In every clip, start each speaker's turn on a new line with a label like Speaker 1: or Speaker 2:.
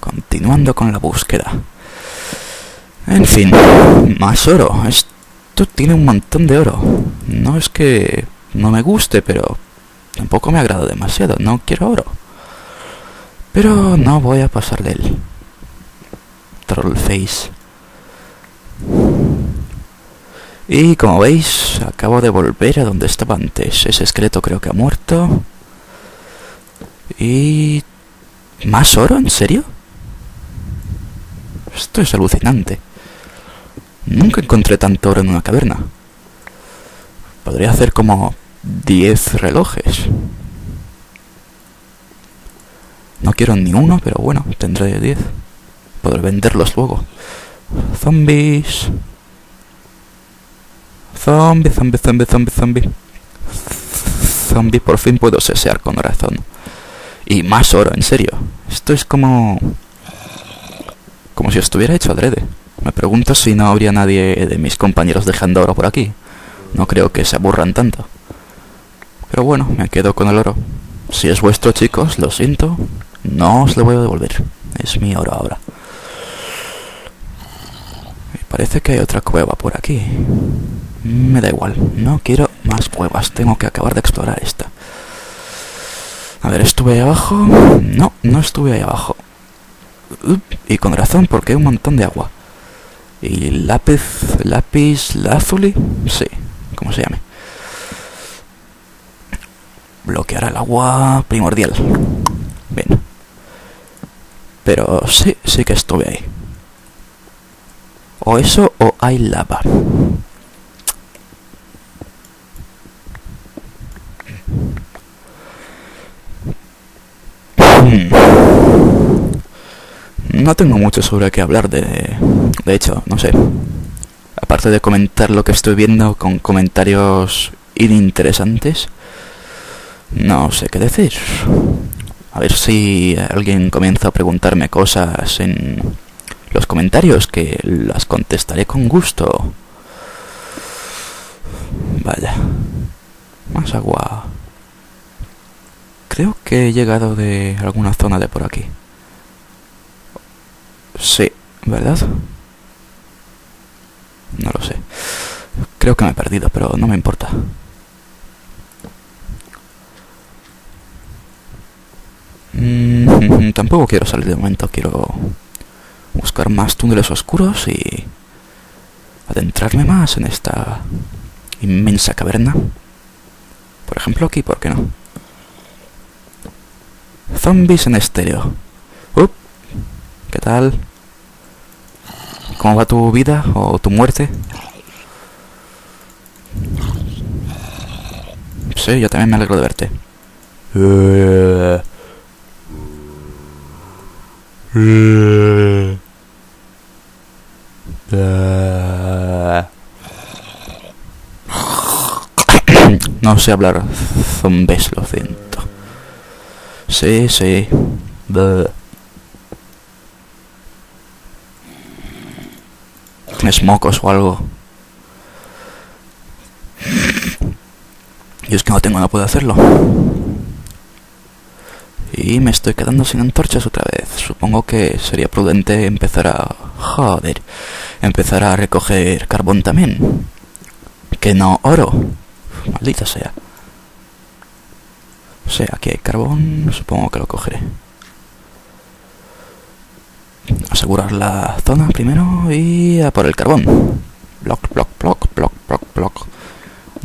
Speaker 1: Continuando con la búsqueda. En fin, más oro. Esto tiene un montón de oro. No es que no me guste, pero tampoco me agrada demasiado. No quiero oro. Pero no voy a pasar de él. Trollface. Y como veis, acabo de volver a donde estaba antes. Ese esqueleto creo que ha muerto. Y... ¿Más oro? ¿En serio? Esto es alucinante. Nunca encontré tanto oro en una caverna. Podría hacer como 10 relojes. No quiero ni uno, pero bueno, tendré 10. Podré venderlos luego. Zombies. Zombie, zombie, zombie, zombie, zombie. Zombie, por fin puedo sesear con razón. Y más oro, en serio. Esto es como... Como si estuviera hecho adrede. Me pregunto si no habría nadie de mis compañeros dejando oro por aquí. No creo que se aburran tanto. Pero bueno, me quedo con el oro. Si es vuestro, chicos, lo siento. No os lo voy a devolver. Es mi oro ahora. Parece que hay otra cueva por aquí. Me da igual. No quiero más cuevas. Tengo que acabar de explorar esta. A ver, ¿estuve ahí abajo? No, no estuve ahí abajo. Y con razón, porque hay un montón de agua. Y lápiz, lápiz, lazuli, sí, como se llame. Bloquear el agua primordial. Bien. Pero sí, sí que estuve ahí. O eso o hay lava. No tengo mucho sobre qué hablar de... De hecho, no sé. Aparte de comentar lo que estoy viendo con comentarios ininteresantes, no sé qué decir. A ver si alguien comienza a preguntarme cosas en los comentarios que las contestaré con gusto. Vaya. Más agua. Creo que he llegado de alguna zona de por aquí. Sí, ¿verdad? No lo sé. Creo que me he perdido, pero no me importa. Mm, tampoco quiero salir de momento, quiero buscar más túneles oscuros y adentrarme más en esta inmensa caverna. Por ejemplo aquí, ¿por qué no? Zombies en estéreo. ¿Qué tal? ¿Cómo va tu vida o tu muerte? Sí, yo también me alegro de verte. No sé hablar zombies, lo siento. Sí, sí. ¿Tienes o algo? Y es que no tengo, no puedo hacerlo. Y me estoy quedando sin antorchas otra vez. Supongo que sería prudente empezar a... Joder. Empezar a recoger carbón también. Que no oro. Maldita sea. O sea, aquí hay carbón. Supongo que lo cogeré. Asegurar la zona primero y a por el carbón. Block, block, block, block, block, block.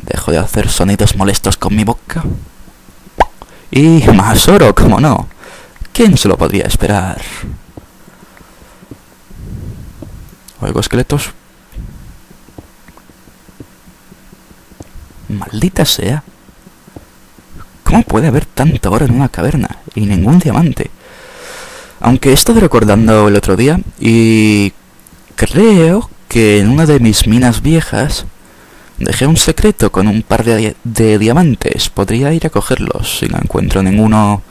Speaker 1: Dejo de hacer sonidos molestos con mi boca. Y más oro, como no. ¿Quién se lo podría esperar? Oigo esqueletos. Maldita sea. ¿Cómo puede haber tanto oro en una caverna y ningún diamante? Aunque he estado recordando el otro día y creo que en una de mis minas viejas Dejé un secreto con un par de, diamantes. Podría ir a cogerlos. Si no encuentro ninguno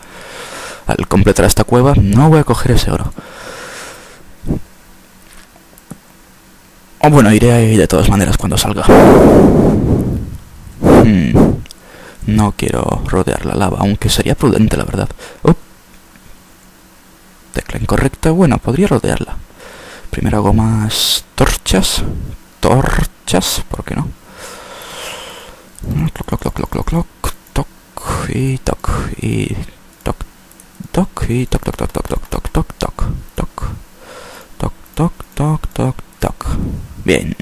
Speaker 1: al completar esta cueva, no voy a coger ese oro. O bueno, iré ahí de todas maneras cuando salga. Hmm. No quiero rodear la lava, aunque sería prudente, la verdad. Incorrecta, bueno, podría rodearla. Primero hago más torchas. Torchas, ¿por qué no? Cloc, cloc, cloc, cloc, cloc, toc y toc y toc, toc y toc, toc, toc, toc, toc, toc, toc, toc, toc, toc, toc, toc, toc, toc. Bien.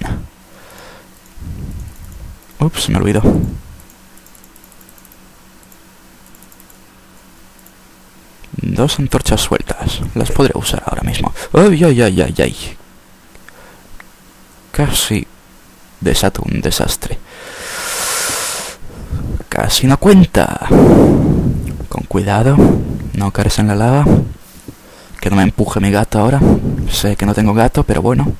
Speaker 1: Ups, me olvidó. Dos antorchas sueltas. Las podré usar ahora mismo. ¡Ay, ay, ay, ay, ay! Casi desato un desastre. Casi no cuenta. Con cuidado. No caerse en la lava. Que no me empuje mi gato ahora. Sé que no tengo gato, pero bueno.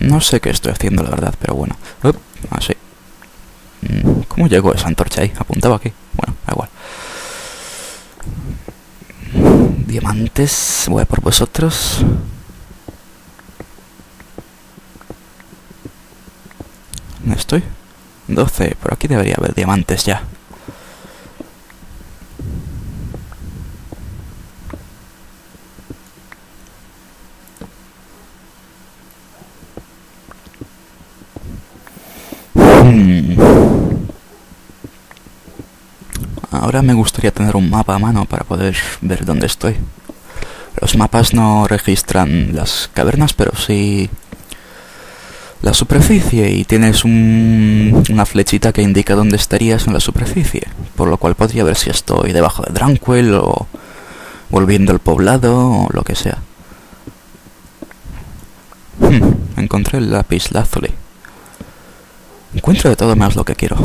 Speaker 1: No sé qué estoy haciendo, la verdad, pero bueno. Up, así. Mm, ¿Cómo llegó esa antorcha ahí? Apuntaba aquí. Bueno, da igual. Diamantes, voy a por vosotros. ¿Dónde estoy? 12, por aquí debería haber diamantes ya. Hmm. Ahora me gustaría tener un mapa a mano para poder ver dónde estoy. Los mapas no registran las cavernas, pero sí la superficie y tienes un- una flechita que indica dónde estarías en la superficie, por lo cual podría ver si estoy debajo de Dranquil o volviendo al poblado o lo que sea. Hmm, encontré el lápiz lazuli. Encuentro de todo menos lo que quiero.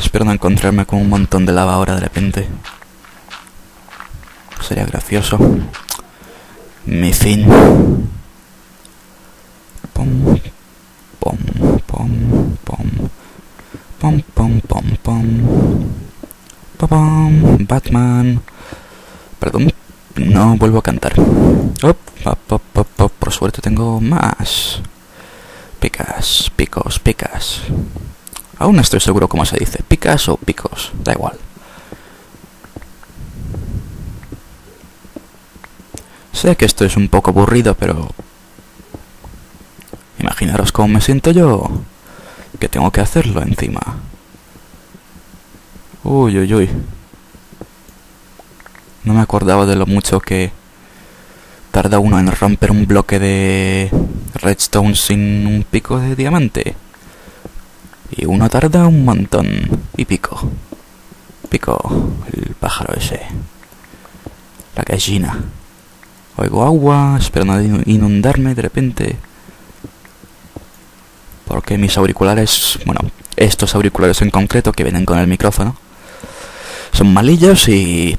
Speaker 1: Espero no encontrarme con un montón de lava ahora de repente. Sería gracioso. Mi fin. Pom, pom, pom, pom. Pom, pom, pom, pom. Pam, Batman. Perdón, no vuelvo a cantar. Por suerte tengo más. Picas, picos, picas. Aún no estoy seguro cómo se dice. Picas o picos. Da igual. Sé que esto es un poco aburrido, pero... Imaginaros cómo me siento yo. Que tengo que hacerlo encima. Uy, uy, uy. No me acordaba de lo mucho que tarda uno en romper un bloque de redstone sin un pico de diamante. Y uno tarda un montón. Y pico. Pico. El pájaro ese. La gallina. Oigo agua, espero no inu- inundarme de repente. Porque mis auriculares, bueno, estos auriculares en concreto que vienen con el micrófono, son malillos y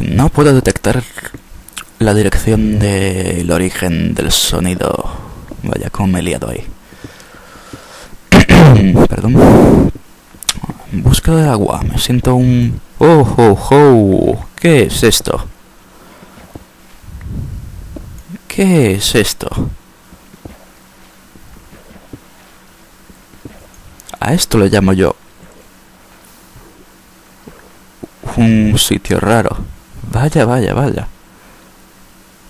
Speaker 1: no puedo detectar la dirección del origen del sonido. Vaya, cómo me he liado ahí. Perdón. En busca de agua. Me siento un... ¡Oh, oh, oh! ¿Qué es esto? ¿Qué es esto? A esto le llamo yo un sitio raro. Vaya, vaya, vaya.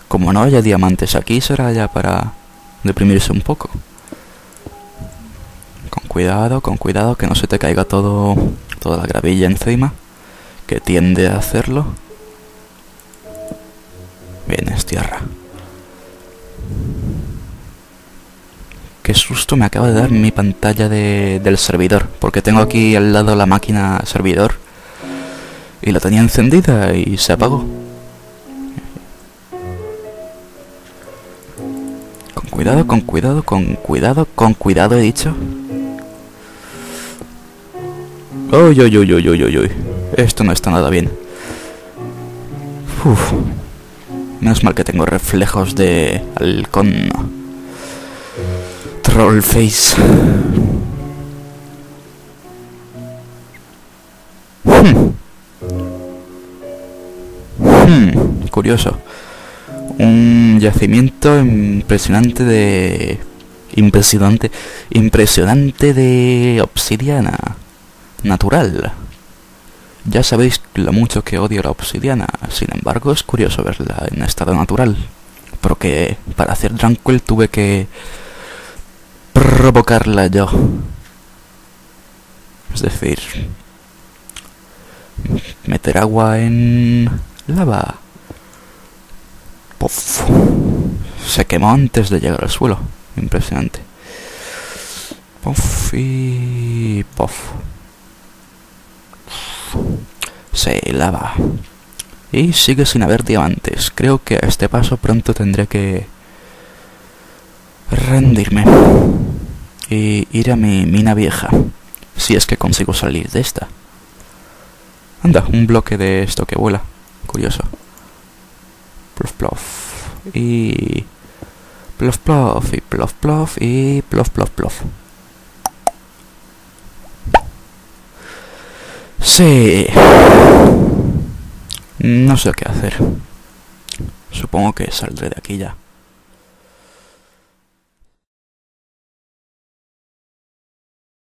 Speaker 1: Como no haya diamantes aquí, será ya para deprimirse un poco. Con cuidado, con cuidado, que no se te caiga todo, toda la gravilla encima, que tiende a hacerlo. Bien, es tierra. Qué susto me acaba de dar mi pantalla de- del servidor, porque tengo aquí al lado la máquina servidor y la tenía encendida y se apagó. Cuidado, con cuidado, con cuidado, con cuidado he dicho. Uy, uy, uy, uy, uy, uy, uy. Esto no está nada bien. Uf. Menos mal que tengo reflejos de halcón. Troll face. Hmm. Hmm, curioso. Un yacimiento impresionante de... Impresionante. Impresionante de obsidiana. Natural. Ya sabéis lo mucho que odio la obsidiana, sin embargo es curioso verla en estado natural. Porque para hacer Tranquil tuve que provocarla yo. Es decir, meter agua en lava. Se quemó antes de llegar al suelo. Impresionante. Puff y puff. Se lava. Y sigue sin haber diamantes. Creo que a este paso pronto tendré que rendirme. Y ir a mi mina vieja. Si es que consigo salir de esta. Anda, un bloque de esto que vuela. Curioso. Plof plof. Y... Plof plof y plof plof y plof plof plof. Sí. No sé qué hacer. Supongo que saldré de aquí ya.